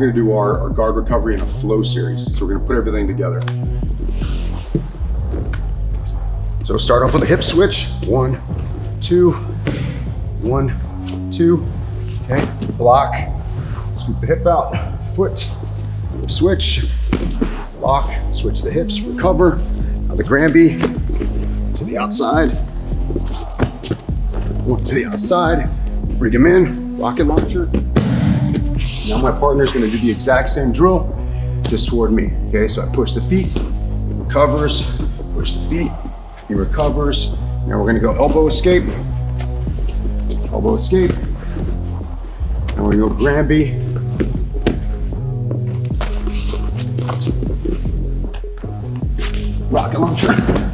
gonna do our, our guard recovery in a flow series. So we're gonna put everything together. So start off with a hip switch. One, two, one, two. Okay, block. Scoop the hip out. Foot, switch, lock, switch the hips, recover. Now the Granby to the outside. One to the outside. Bring him in. Rocket launcher. Now my partner is going to do the exact same drill, just toward me. Okay, so I push the feet, he recovers, push the feet, he recovers. Now we're going to go elbow escape, elbow escape. Now we're to go Granby. Rocket launcher.